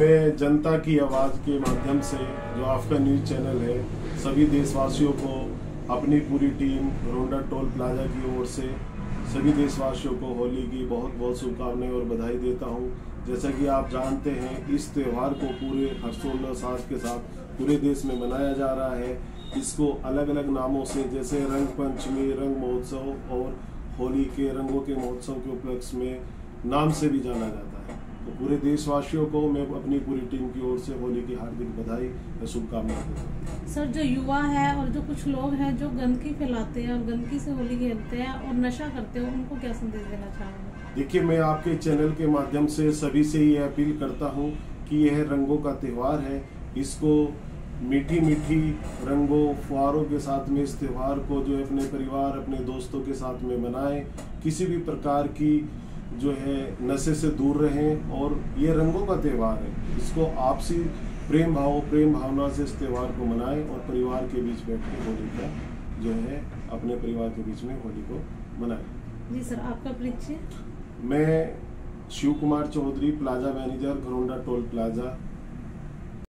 मैं जनता की आवाज़ के माध्यम से, जो आपका न्यूज़ चैनल है, सभी देशवासियों को, अपनी पूरी टीम, रोंडा टोल प्लाजा की ओर से, सभी देशवासियों को होली की बहुत बहुत शुभकामनाएँ और बधाई देता हूँ। जैसा कि आप जानते हैं, इस त्यौहार को पूरे हर्षोल्लास के साथ पूरे देश में मनाया जा रहा है। इसको अलग अलग नामों से, जैसे रंग पंचमी, रंग महोत्सव और होली के रंगों के महोत्सव के उपलक्ष्य में नाम से भी जाना जाता है। तो पूरे देशवासियों को मैं अपनी पूरी टीम की ओर से होली की हार्दिक बधाई और शुभकामनाएँ देता हूँ। सर जो युवा है और जो कुछ लोग हैं जो गंदगी फैलाते हैं और गंदगी से होली खेलते हैं और नशा करते हैं उनको क्या संदेश देना चाहोगे? देखिए मैं आपके चैनल के माध्यम से सभी से ये अपील करता हूँ कि यह रंगों का त्यौहार है। इसको मीठी मीठी रंगों फुहारों के साथ में इस त्यौहार को जो है अपने परिवार अपने दोस्तों के साथ में मनाएँ। किसी भी प्रकार की जो है नशे से दूर रहें और ये रंगों का त्यौहार है। इसको आपसी प्रेम भाव प्रेम भावना से इस त्यौहार को मनाएँ और परिवार के बीच बैठ के होली का जो है अपने परिवार के बीच में होली को मनाएँ। जी सर आपका परिचय? मैं Shiv Kumar Chaudhary plaza manager Gharaunda toll plaza.